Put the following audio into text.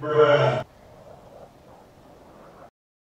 Bruh.